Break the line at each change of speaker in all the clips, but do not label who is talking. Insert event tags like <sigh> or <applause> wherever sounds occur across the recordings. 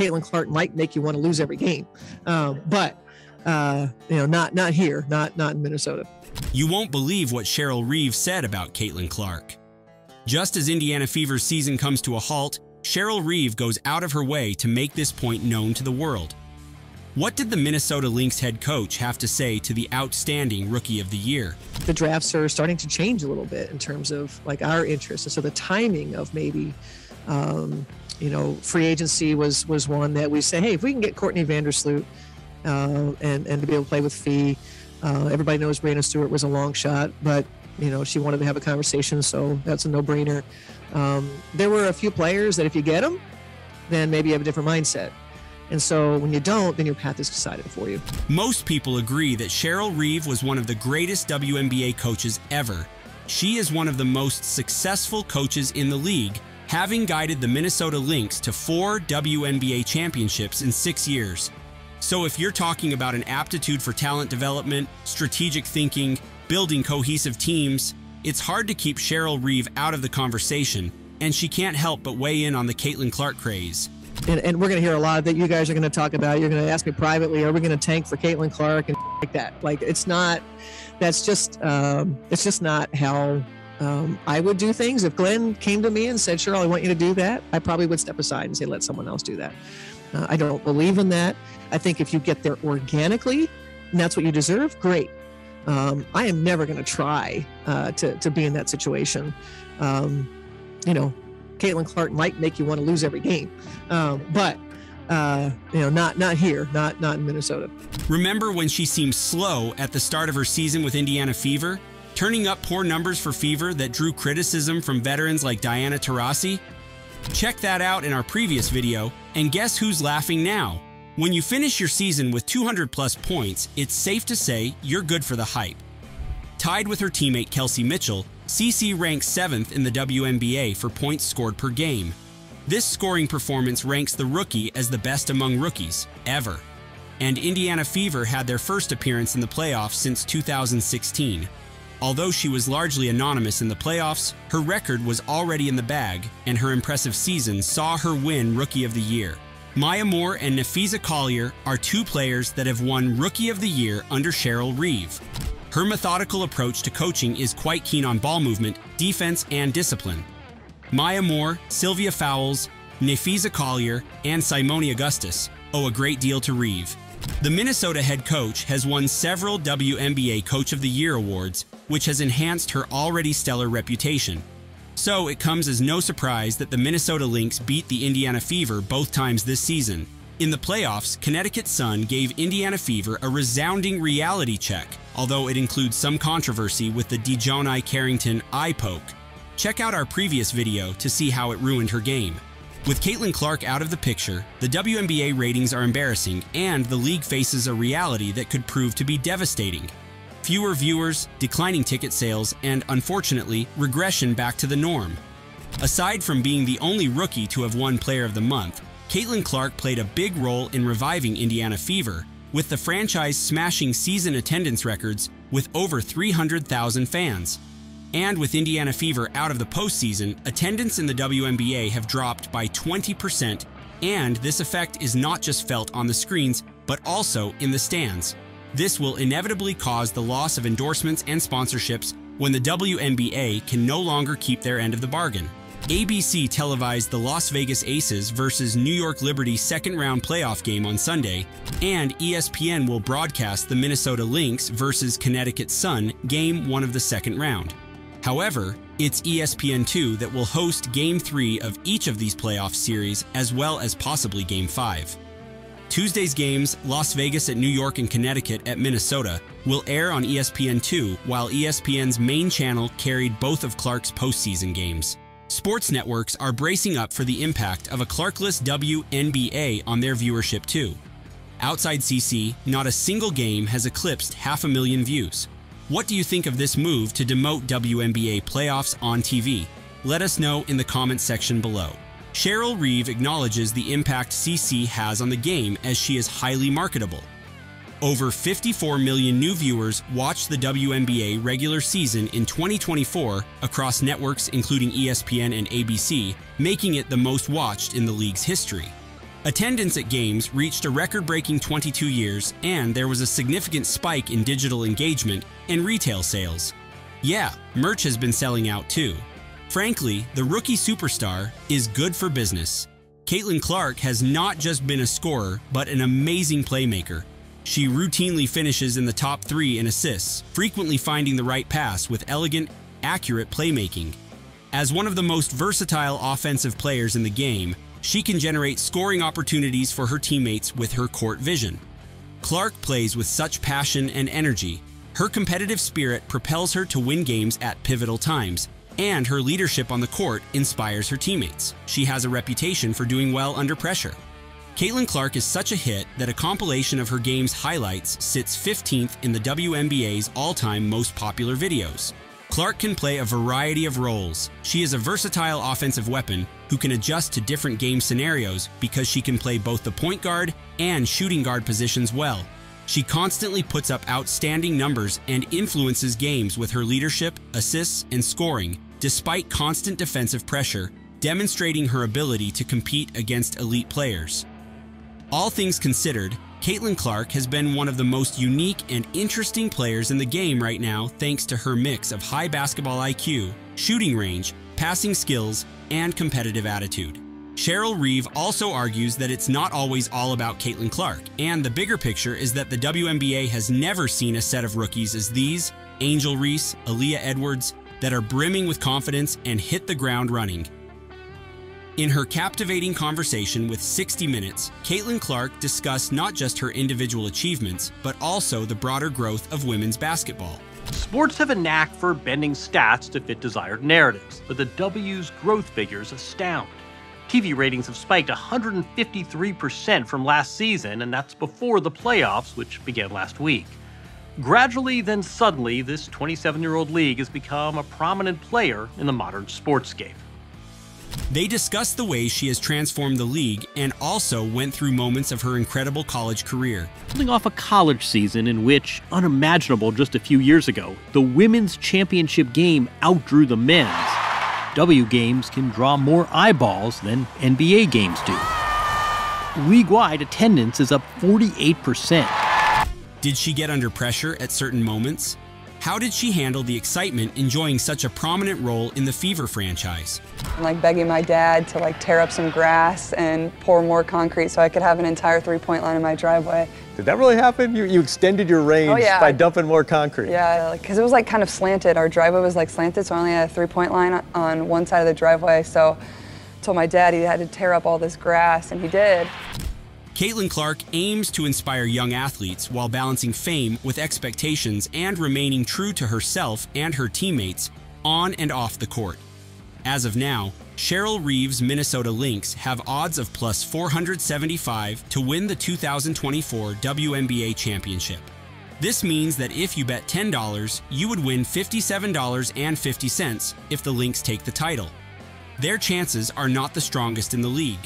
Caitlin Clark might make you want to lose every game, um, but uh, you know, not not here, not not in Minnesota.
You won't believe what Cheryl Reeve said about Caitlin Clark. Just as Indiana Fever's season comes to a halt, Cheryl Reeve goes out of her way to make this point known to the world. What did the Minnesota Lynx head coach have to say to the outstanding Rookie of the Year?
The drafts are starting to change a little bit in terms of like our interests, and so the timing of maybe, um, you know, free agency was was one that we say, hey, if we can get Courtney Vandersloot uh, and and to be able to play with Phee, uh, everybody knows Breanna Stewart was a long shot, but you know she wanted to have a conversation, so that's a no-brainer. Um, there were a few players that if you get them, then maybe you have a different mindset. And so when you don't, then your path is decided for you.
Most people agree that Cheryl Reeve was one of the greatest WNBA coaches ever. She is one of the most successful coaches in the league, having guided the Minnesota Lynx to four WNBA championships in six years. So if you're talking about an aptitude for talent development, strategic thinking, building cohesive teams, it's hard to keep Cheryl Reeve out of the conversation, and she can't help but weigh in on the Caitlin Clark craze
and, and we're going to hear a lot that you guys are going to talk about. You're going to ask me privately, are we going to tank for Caitlin Clark and <laughs> like that? Like it's not. That's just. Um, it's just not how um, I would do things. If Glen came to me and said, "Cheryl, I want you to do that," I probably would step aside and say, "Let someone else do that." Uh, I don't believe in that. I think if you get there organically, and that's what you deserve, great. Um, I am never going to try uh, to to be in that situation. Um, you know, Caitlin Clark might make you want to lose every game, um, but uh, you know, not not here, not not in Minnesota.
Remember when she seemed slow at the start of her season with Indiana Fever, turning up poor numbers for Fever that drew criticism from veterans like Diana Taurasi? Check that out in our previous video, and guess who's laughing now? When you finish your season with 200 plus points, it's safe to say you're good for the hype. Tied with her teammate Kelsey Mitchell, CC ranks 7th in the WNBA for points scored per game. This scoring performance ranks the rookie as the best among rookies, ever. And Indiana Fever had their first appearance in the playoffs since 2016. Although she was largely anonymous in the playoffs, her record was already in the bag, and her impressive season saw her win Rookie of the Year. Maya Moore and Napheesa Collier are two players that have won Rookie of the Year under Cheryl Reeve. Her methodical approach to coaching is quite keen on ball movement, defense, and discipline. Maya Moore, Sylvia Fowles, Napheesa Collier, and Seimone Augustus owe a great deal to Reeve. The Minnesota head coach has won several WNBA Coach of the Year awards, which has enhanced her already stellar reputation. So it comes as no surprise that the Minnesota Lynx beat the Indiana Fever both times this season. In the playoffs, Connecticut Sun gave Indiana Fever a resounding reality check although it includes some controversy with the DiJonai Carrington eye poke. Check out our previous video to see how it ruined her game. With Caitlin Clark out of the picture, the WNBA ratings are embarrassing and the league faces a reality that could prove to be devastating. Fewer viewers, declining ticket sales, and unfortunately, regression back to the norm. Aside from being the only rookie to have won Player of the Month, Caitlin Clark played a big role in reviving Indiana Fever with the franchise smashing season attendance records with over 300,000 fans. And with Indiana Fever out of the postseason, attendance in the WNBA have dropped by 20%, and this effect is not just felt on the screens, but also in the stands. This will inevitably cause the loss of endorsements and sponsorships when the WNBA can no longer keep their end of the bargain. ABC televised the Las Vegas Aces versus New York Liberty second round playoff game on Sunday, and ESPN will broadcast the Minnesota Lynx versus Connecticut Sun game one of the second round. However, it's ESPN2 that will host Game 3 of each of these playoff series as well as possibly Game 5. Tuesday's games, Las Vegas at New York and Connecticut at Minnesota, will air on ESPN2, while ESPN's main channel carried both of Clark's postseason games. Sports networks are bracing up for the impact of a Clarkless WNBA on their viewership too. Outside CC, not a single game has eclipsed half a million views. What do you think of this move to demote WNBA playoffs on TV? Let us know in the comments section below. Cheryl Reeve acknowledges the impact CC has on the game as she is highly marketable. Over 54 million new viewers watched the WNBA regular season in 2024 across networks including ESPN and ABC, making it the most watched in the league's history. Attendance at games reached a record breaking 22 years, and there was a significant spike in digital engagement and retail sales. Yeah, merch has been selling out too. Frankly, the rookie superstar is good for business. Caitlin Clark has not just been a scorer, but an amazing playmaker. She routinely finishes in the top three in assists, frequently finding the right pass with elegant, accurate playmaking. As one of the most versatile offensive players in the game, she can generate scoring opportunities for her teammates with her court vision. Clark plays with such passion and energy. Her competitive spirit propels her to win games at pivotal times, and her leadership on the court inspires her teammates. She has a reputation for doing well under pressure. Caitlin Clark is such a hit that a compilation of her game's highlights sits 15th in the WNBA's all-time most popular videos. Clark can play a variety of roles. She is a versatile offensive weapon who can adjust to different game scenarios because she can play both the point guard and shooting guard positions well. She constantly puts up outstanding numbers and influences games with her leadership, assists, and scoring, despite constant defensive pressure, demonstrating her ability to compete against elite players. All things considered, Caitlin Clark has been one of the most unique and interesting players in the game right now thanks to her mix of high basketball IQ, shooting range, passing skills, and competitive attitude. Cheryl Reeve also argues that it's not always all about Caitlin Clark, and the bigger picture is that the WNBA has never seen a set of rookies as these Angel Reese, Aaliyah Edwards that are brimming with confidence and hit the ground running. In her captivating conversation with 60 Minutes, Caitlin Clark discussed not just her individual achievements, but also the broader growth of women's basketball.
Sports have a knack for bending stats to fit desired narratives, but the W's growth figures astound. TV ratings have spiked 153% from last season, and that's before the playoffs, which began last week. Gradually, then suddenly, this 27 year old league has become a prominent player in the modern sportscape.
They discussed the ways she has transformed the league and also went through moments of her incredible college career.
Building off a college season in which, unimaginable just a few years ago, the women's championship game outdrew the men's, W games can draw more eyeballs than NBA games do. League wide attendance is up 48%.
Did she get under pressure at certain moments? How did she handle the excitement enjoying such a prominent role in the Fever franchise?
I'm Like begging my dad to like tear up some grass and pour more concrete so I could have an entire three-point line in my driveway.
Did that really happen? You, you extended your range
Oh, yeah.
by dumping more concrete?
Yeah, because it was like kind of slanted. Our driveway was like slanted, so I only had a three-point line on one side of the driveway. So I told my dad he had to tear up all this grass, and he did.
Caitlin Clark aims to inspire young athletes while balancing fame with expectations and remaining true to herself and her teammates on and off the court. As of now, Cheryl Reeves' Minnesota Lynx have odds of plus 475 to win the 2024 WNBA championship. This means that if you bet $10, you would win $57.50 if the Lynx take the title. Their chances are not the strongest in the league.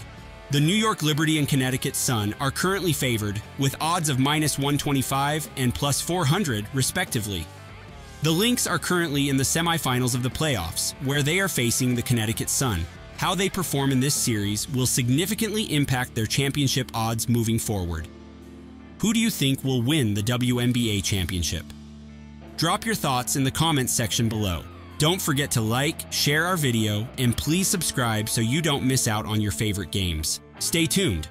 The New York Liberty and Connecticut Sun are currently favored with odds of minus 125 and plus 400, respectively. The Lynx are currently in the semifinals of the playoffs, where they are facing the Connecticut Sun. How they perform in this series will significantly impact their championship odds moving forward. Who do you think will win the WNBA championship? Drop your thoughts in the comments section below. Don't forget to like, share our video, and please subscribe so you don't miss out on your favorite games. Stay tuned.